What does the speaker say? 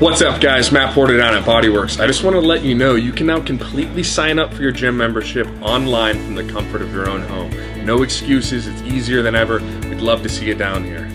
What's up guys, Matt Porter down at Bodyworks. I just want to let you know you can now completely sign up for your gym membership online from the comfort of your own home. No excuses, it's easier than ever. We'd love to see you down here.